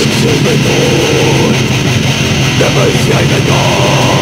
Never see me born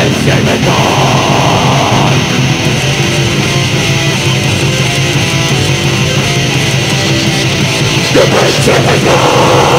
Give me, give me,